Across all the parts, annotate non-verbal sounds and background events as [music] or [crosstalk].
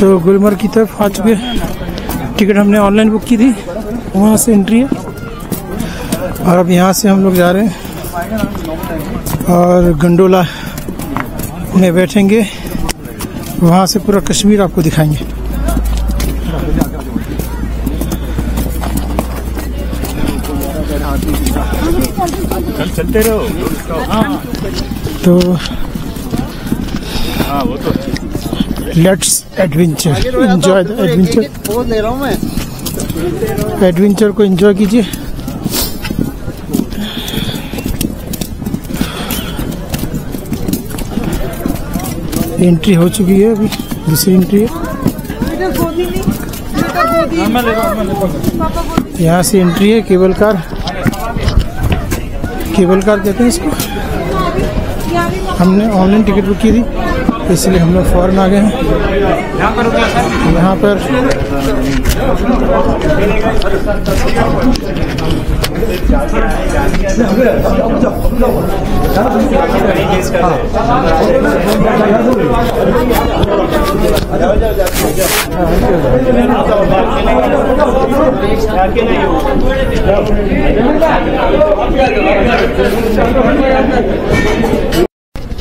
तो गुलमर्ग की तरफ़ आ चुके हैं। टिकट हमने ऑनलाइन बुक की थी वहाँ से एंट्री है। और अब यहाँ से हम लोग जा रहे हैं। और गंडोला में बैठेंगे। वहाँ से पूरा कश्मीर आपको दिखाएँगे। चलते रहो। तो हाँ वो तो let's adventure enjoy the adventure ले रहा हूँ मैं। एडवेंचर को एंजॉय कीजिए। एंट्री हो चुकी है अभी दूसरी एंट्री है। यहाँ से एंट्री है केबल कार केबल कार कहते हैं इसको। हमने ऑनलाइन टिकट बुक की थी। इसलिए हम लोग फ़ौरन आ गए हैं। यहाँ पर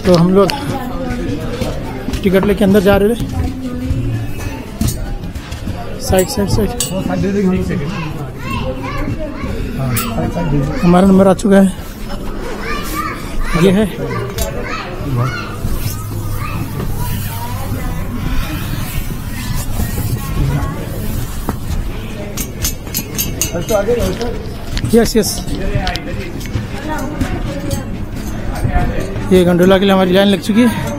तो हम लोग टिकट लेके अंदर जा रहे साइड साइड साइड। हमारा नंबर आ चुका है। ये है। यस यस ये गंडोला के लिए हमारी लाइन लग चुकी है।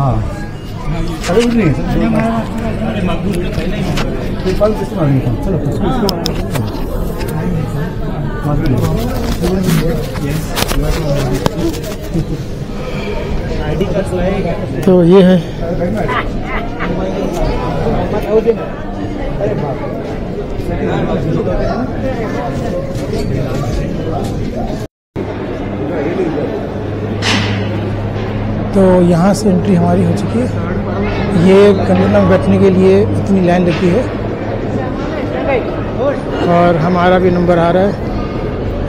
हाँ। अरे कुछ नहीं है। चलो। तो ये है। तो यहाँ से एंट्री हमारी हो चुकी है। ये में बैठने के लिए इतनी लाइन लगी है। और हमारा भी नंबर आ रहा है।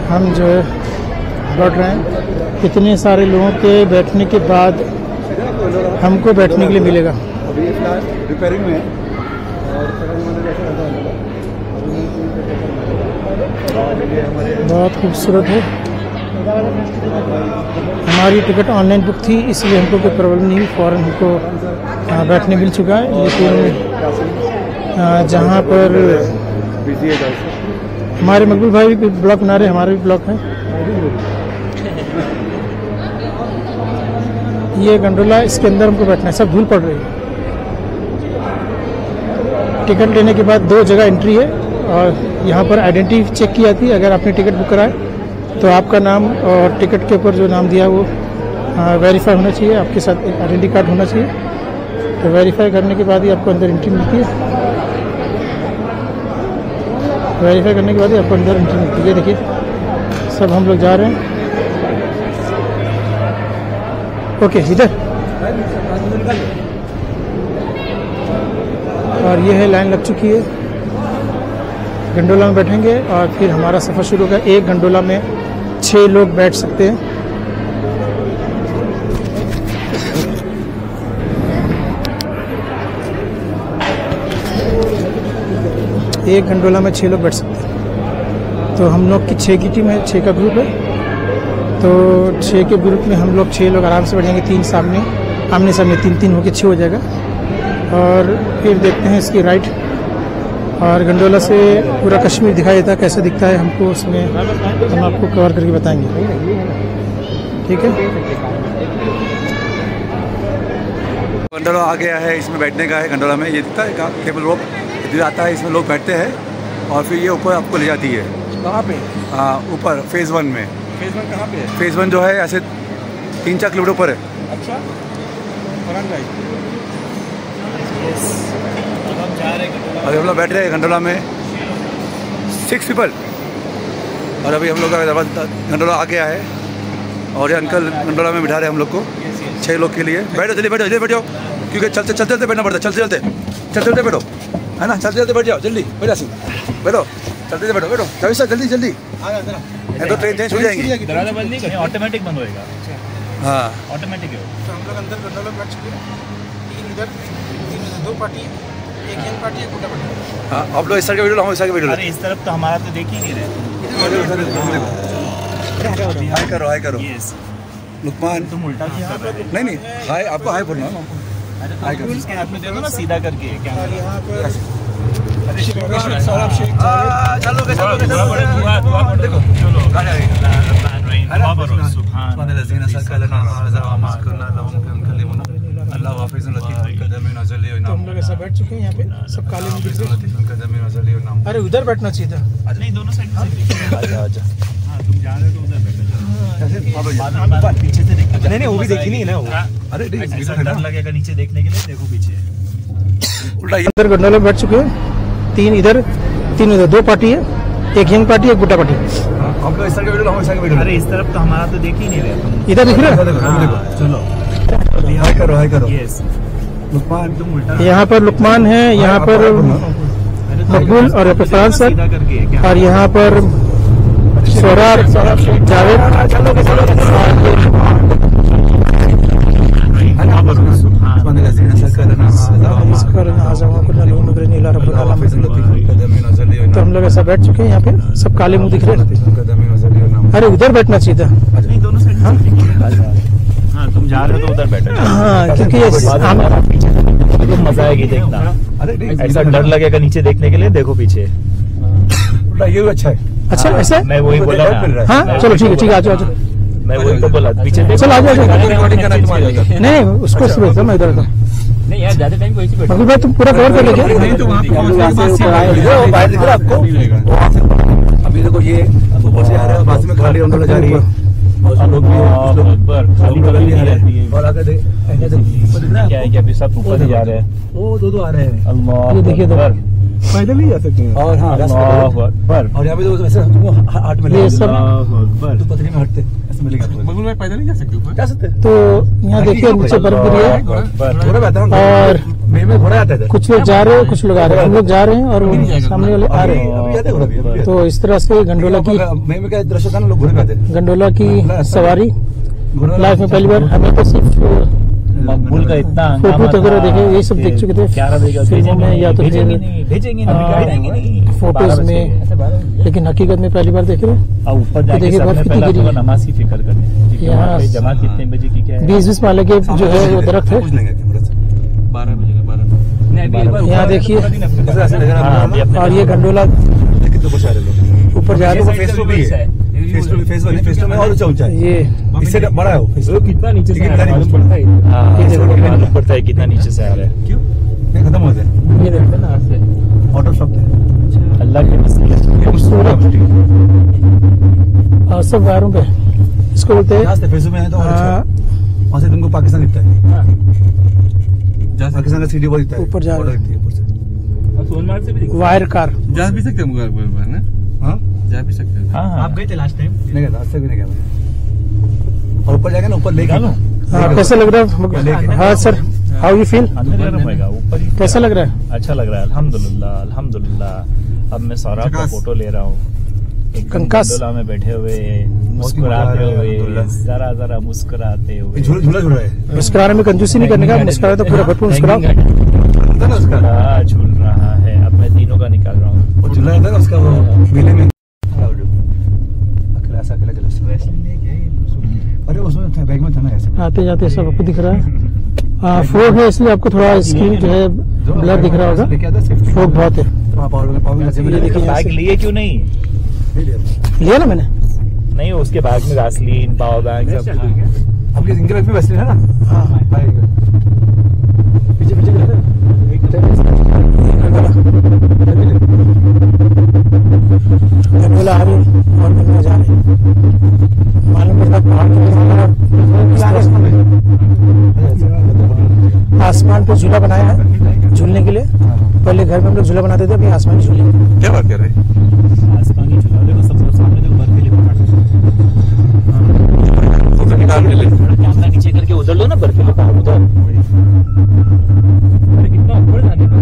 हम जो है लौट रहे हैं। इतने सारे लोगों के बैठने के बाद हमको बैठने के लिए मिलेगा। अभी रिपेयरिंग में बहुत खूबसूरत है। हमारी टिकट ऑनलाइन बुक थी, इसलिए हमको कोई प्रॉब्लम नहीं हुई। फ़ौरन हमको बैठने मिल चुका है। लेकिन जहाँ पर हमारे मकबूल भाई भी ब्लॉक बना रहे हमारे भी ब्लॉक है। ये गंडोला, इसके अंदर हमको बैठना है। सब धूल पड़ रही है। टिकट लेने के बाद दो जगह एंट्री है और यहाँ पर आइडेंटिटी चेक की जाती है। अगर आपने टिकट बुक कराए तो आपका नाम और टिकट के ऊपर जो नाम दिया वो वेरीफाई होना चाहिए, आपके साथ एक आइडेंटिटी कार्ड होना चाहिए। तो वेरीफाई करने के बाद ही आपको अंदर एंट्री मिलती है। वेरीफाई करने के बाद ही आपको अंदर एंट्री मिलती है। देखिए, सब हम लोग जा रहे हैं। ओके इधर। और ये है, लाइन लग चुकी है। गंडोला में बैठेंगे और फिर हमारा सफ़र शुरू होगा। एक गंडोला में छः लोग बैठ सकते हैं। एक गंडोला में छः लोग बैठ सकते हैं। तो हम लोग की छः की टीम है छः का ग्रुप है। तो छः के ग्रुप में हम लोग छः लोग आराम से बैठेंगे, तीन सामने, आमने सामने तीन तीन होके छः हो जाएगा। और फिर देखते हैं इसकी राइट और गंडोला से पूरा कश्मीर दिखाई देता है कैसे दिखता है हमको उसमें हम आपको कवर करके बताएँगे। ठीक है? गंडोला आ गया है इसमें बैठने का है गंडोला में। ये दिखता है केबल रोप इधर आता है इसमें लोग बैठते हैं और फिर ये ऊपर आपको ले जाती है। कहाँ पे? हाँ ऊपर फ़ेज़ वन में। फ़ेज़ वन कहाँ पे है? फ़ेज़ वन जो है ऐसे तीन चार किलोमीटर ऊपर है। अच्छा। अभी हम लोग बैठ रहे हैं गंडोला में। सिक्स पीपल और अभी हम लोग का गंडोला आ गया है। और ये अंकल गंडोला में बिठा रहे हैं हम लोग को। छः लोग के लिए। बैठो जल्दी बैठो जल्दी बैठो। क्योंकि चलते चलते चलते बैठना पड़ता है। चलते चलते। चलते चलते बैठो। है ना? चलते चलते बैठ जाओ। जल्दी। बैठा सिंह बैठो। चलते चलते बैठो। बैठो। जाओ सर जल्दी जल्दी। नहीं तो ट्रेन चेंज हो जाएँगी। ऑटोमेटिक बंद होएगा। हाँ। ऑटोमेटिक है। तो हम लोग अंदर में बैठ चुके हैं। इधर दो पार्टी हाँ आप लोग इस साइड का वीडियो लाओ इस साइड का वीडियो अरे इस तरफ़ तो हमारा तो देख ही नहीं रहे हाय करो हाय करो लुकमान तुम उल्टा किया नहीं नहीं हाय आपको हाय बोलना है हाय करो इसके हाथ में दे दो ना सीधा करके क्या और यहाँ पर सौरभ शेख चलो अल्लाह तो हाफिज अरे उधर बैठना चाहिए था। हाँ, नहीं वो भी देखी नहीं ना अरे लगेगा नीचे इधर लोग बैठ चुके हैं। तीन इधर तीन उधर दो पार्टी है। एक यंग पार्टी एक बुटा पार्टी। हम लोग इस तरफ़ तो हमारा तो देख ही नहीं रहे इधर दिख रहा है चलो। यहाँ पर लुकमान है यहाँ पर मकबूल और प्रसाद सर और यहाँ पर स्वरार जावेद। तो हम लोग ऐसा बैठ चुके हैं यहाँ पे सब काले मुँह दिख रहे हैं। अरे उधर बैठना चाहिए था। जा रहे हो तो उधर बैठो हाँ क्योंकि मज़ा आएगी देखना। अरे ऐसा डर लगेगा नीचे देखने के लिए देखो पीछे। ये भी अच्छा है। अच्छा ऐसा मैं वही बोला है। हाँ चलो ठीक है ठीक है आ जाओ मैं वही तो बोला पीछे चलो आ जाओ। नहीं उसको भेजता मैं इधर था नहीं यार ज़्यादा टाइम को इसी मकबूल भाई तुम पूरा कवर कर लेके नहीं तो है, बाहर दिख रहा आपको? अभी देखो ये ऊपर से आ रहा है बाजू में खाली अंदर जा रही है वो दो दो आ रहे हैं। देखिए तो। पैदल ही जा सकते हैं। और हाँ रास्ते अल्लाह पे अकबर। और यहाँ पे तो वैसे तुमको में ये सब- तो पथरी में हटते ऐसे भाई पैदल नहीं जा सकते जा सकते तो यहाँ देखिए नीचे बर्फ़ गिरी है। घोड़ा है और मैं में घोड़ा आता है इधर। कुछ लोग जा रहे हैं कुछ लोग आ रहे हैं। हम लोग जा रहे हैं और सामने वाले आ रहे हैं। तो इस तरह से गंडोला की आते हैं गंडोला की सवारी। लाइफ में पहली बार हमें तो सिर्फ़ मकबूल का इतना फ़ोटो वगैरह देखे यही सब देख चुके थे। क्या फ़िल्मों में या तो भेजेंगे फिर नहीं भेजेंगे नहीं हाँ, भेजेंगे नहीं। फ़ोटोज़ में। बजे। लेकिन हकीकत में पहली बार देख रहे हैं ऊपर देखिए बर्फ़ कितनी गिरी। तो। नमाज़ की फ़िक्र करनी। यहाँ जमात कितने बजे की क्या बीस बीस माले के जो है वो दरख्त है। बारह बजे बारह यहाँ देखिए। और ये गंडोला तो ऊपर जा रहे हैं। फेस टू भी है phase two phase. One phase two में और ऊँचा ऊँचा। है ये। इससे बड़ा है वो कितना नीचे से आ रहा है, पड़ता है? हाँ, है? कितना नीचे से आ रहा है? क्यों? नहीं खत्म हो जाए ये देखते ना ऑटो शॉप है। अल्लाह के और सब वायरों पे। इसको बोलते हैं रास्ते में है तो अच्छा हाँ, है। वहाँ से तुमको पाकिस्तान दिखता है। जा पाकिस्तान का सीढ़ी बहुत दिखता है। ऊपर जा रहे है। से हैं से। Wire car. जा भी सकते हैं ना? हाँ? जा भी सकते हैं। हाँ हाँ। गए थे लास्ट टाइम नहीं गया रास्ते भी नहीं गया और ऊपर जाएगा ना ऊपर लेके। निकालो। हाँ कैसा लग रहा है? हाँ सर हाउ यू फील अंदर ऊपर कैसा लग रहा है? अच्छा लग रहा है अल्हम्दुलिल्लाह अल्हम्दुलिल्लाह। अब मैं सौरभ का फ़ोटो ले रहा हूँ। कंकास। में बैठे हुए मुस्कुराते हुए जरा जरा मुस्कुराते हुए। झूला झूला झूला है। मुस्कुराने में कंजूसी नहीं करने का मुस्कुराए तो पूरा भरपूर है उसका। झूला रहा है अब मैं तीनों का निकाल रहा हूँ। झूला उसका वो मेले में अकेला ऐसा अकेला चला अरे उसमें था बैग में था ना ऐसे। आते जाते सब आपको दिख रहा है। फोग है इसलिए आपको थोड़ा स्क्रीन जो है ब्लर दिख रहा होगा। फोग बहुत है। बैग लिए क्यों नहीं? लिया। ना मैंने? नहीं उसके बैग में गासलीन पावर बैंक सब आपकी सिंगल में बस है ना? हाँ। पीछे पीछे और जा रही मालूम पड़ता पहाड़ आसमान पे झूला बनाया है झूलने के लिए। पहले घर में हम लोग झूला बनाते थे अभी आसमानी झूले क्या बात कर रहे हैं? नीचे करके उधर लो ना बर्फीले पहाड़ उधर। अरे कितना ऊपर जाने का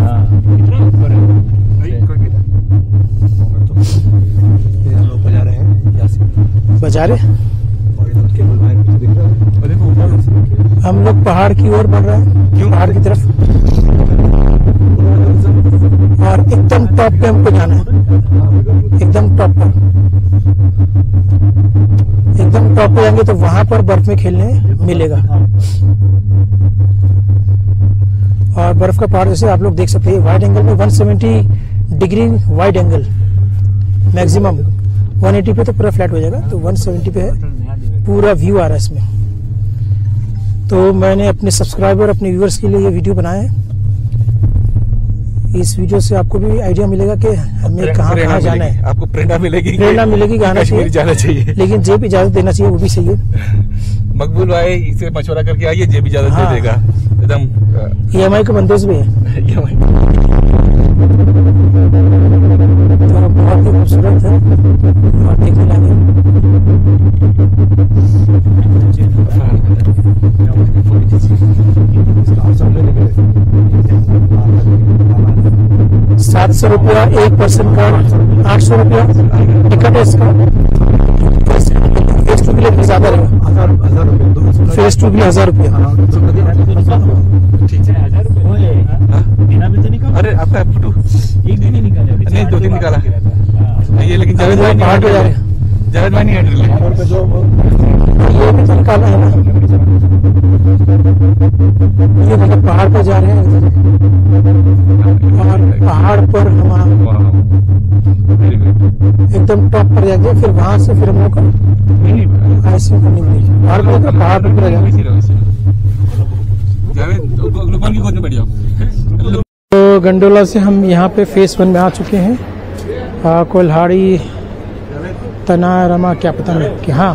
हाँ कितना ऊपर है? लोग बजा रहे हैं। बजा रहे हम लोग पहाड़ की ओर बढ़ रहे हैं क्यों? पहाड़ की तरफ़। और एकदम टॉप पे हमको जाना है। एकदम टॉप पर एकदम टॉप पे जाएँगे तो वहाँ पर बर्फ़ में खेलने मिलेगा। और बर्फ़ का पहाड़ जैसे आप लोग देख सकते हैं वाइड एंगल में 170 डिग्री वाइड एंगल मैक्सिमम 180 पे तो पूरा फ्लैट हो जाएगा तो 170 पे है, पूरा व्यू आ रहा है इसमें। तो मैंने अपने सब्सक्राइबर अपने व्यूअर्स के लिए ये वीडियो बनाया है। इस वीडियो से आपको भी आइडिया मिलेगा कि हमें कहाँ कहाँ जाना है। आपको प्रेरणा मिलेगी। प्रेरणा मिलेगी कि चाहिए। जाना चाहिए। लेकिन जेब इजाज़त देना चाहिए वो भी सही है मकबूल भाई इसे मशवरा करके आइए जे भी इजाज़त हाँ। दे देगा। एकदम ई एम आई का बंदोज भी है। [laughs] बहुत ही खूबसूरत है और देखने सात सौ रुपया, एक पर्सन का, आठ सौ रुपया टिकट है इसका। फेस टू के लिए ज़्यादा रहेगा। हज़ार रुपये टू के लिए हज़ार रुपया। ठीक है हज़ार रुपये बिना भी तो निकाल। अरे आपका फ़ोटो? एक दिन ही निकाले नहीं, दो दिन निकाला। है। हाँ। ये लेकिन जावेद भाई पहाड़ पे जा रहे नहीं जावेद भाई नहीं है भी तो निकाला है ना। ये मतलब पहाड़ पर जा रहे हैं पहाड़ पर हम एकदम टॉप पर जाएँगे फिर वहाँ से फिर हम लोग ऐसे करनी पहाड़ पर पहाड़ पर तो गंडोला से हम यहाँ पे फेस वन में आ चुके हैं। कोल्हाड़ी तना रमा क्या पता नहीं, कि हाँ।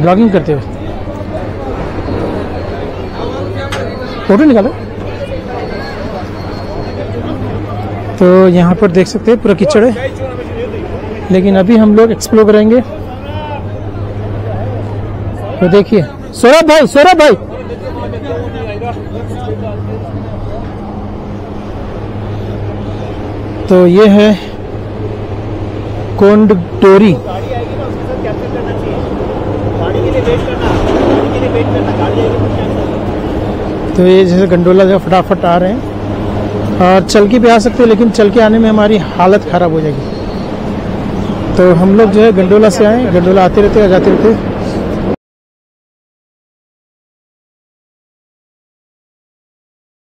ब्लॉगिंग करते हो? फ़ोटो निकालो। तो यहाँ पर देख सकते हैं पूरा कीचड़ है। लेकिन अभी हम लोग एक्सप्लोर करेंगे। तो देखिए, सौरभ भाई सौरभ भाई। तो ये है कोंड डोरी तो ये जैसे गंडोला जो फटाफट आ रहे हैं। और चल के भी आ सकते हैं, लेकिन चल के आने में हमारी हालत खराब हो जाएगी। तो हम लोग जो है गंडोला से आए, गंडोला आते रहते हैं जाते रहते